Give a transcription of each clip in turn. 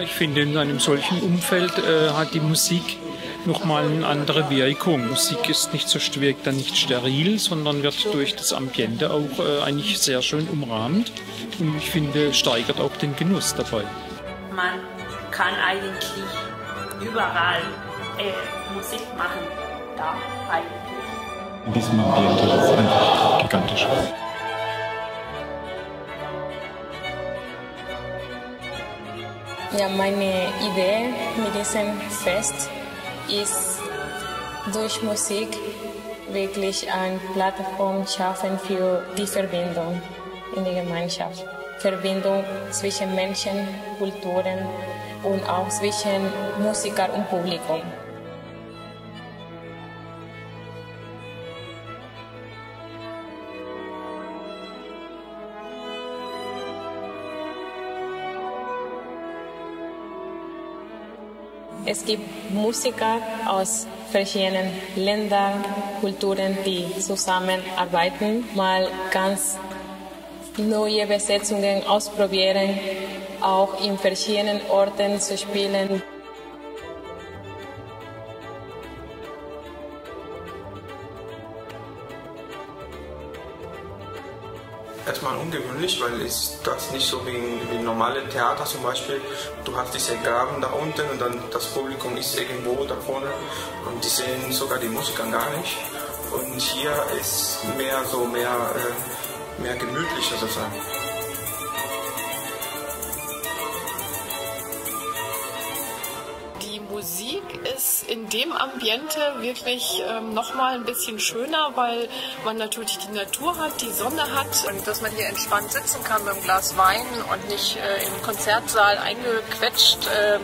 Ich finde, in einem solchen Umfeld äh, hat die Musik nochmal eine andere Wirkung. Musik ist nicht so wirkt dann nicht steril, sondern wird durch das Ambiente auch äh, eigentlich sehr schön umrahmt. Und ich finde, steigert auch den Genuss dabei. Man kann eigentlich überall äh, Musik machen, da eigentlich. In diesem Ambiente ist es einfach gigantisch. Ja, meine Idee mit diesem Fest ist durch Musik wirklich eine Plattform schaffen für die Verbindung in der Gemeinschaft. Verbindung zwischen Menschen, Kulturen und auch zwischen Musiker und Publikum. Es gibt Musiker aus verschiedenen Ländern, Kulturen, die zusammenarbeiten, mal ganz neue Besetzungen ausprobieren, auch in verschiedenen Orten zu spielen. Erstmal ungewöhnlich, weil ist das nicht so wie, wie normale Theater zum Beispiel. Du hast diese Graben da unten und dann das Publikum ist irgendwo da vorne und die sehen sogar die Musiker gar nicht. Und hier ist mehr so mehr, äh, mehr gemütlicher sozusagen. Musik ist in dem Ambiente wirklich ähm, nochmal ein bisschen schöner, weil man natürlich die Natur hat, die Sonne hat und dass man hier entspannt sitzen kann mit einem Glas Wein und nicht äh, im Konzertsaal eingequetscht, ähm,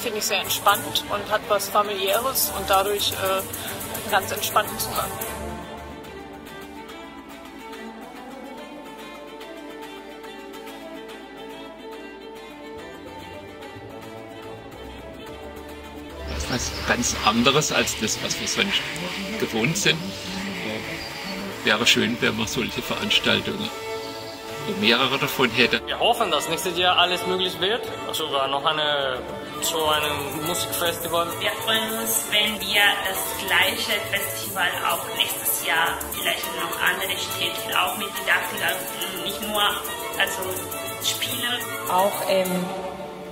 finde ich sehr entspannt und hat was familiäres und dadurch äh, einen ganz entspannten Zugang. Was ganz anderes als das, was wir sonst gewohnt sind. Wäre schön, wenn man solche Veranstaltungen mehrere davon hätte. Wir hoffen, dass nächstes Jahr alles möglich wird, sogar noch eine, so ein Musikfestival. Wir freuen uns, wenn wir das gleiche Festival auch nächstes Jahr, vielleicht in noch andere Städte, auch mit Didaktik, also nicht nur also Spielen. Auch ähm,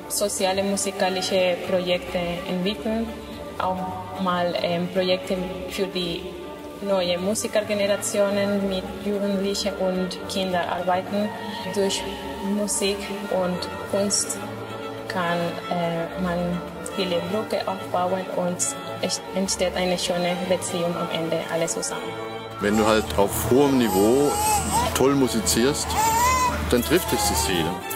soziale musikalische Projekte entwickeln, auch mal ähm, Projekte für die neue Musikergenerationen mit Jugendlichen und Kindern arbeiten. Durch Musik und Kunst kann äh, man viele Brücke aufbauen und es entsteht eine schöne Beziehung am Ende, alles zusammen. Wenn du halt auf hohem Niveau toll musizierst, dann trifft es die Seele.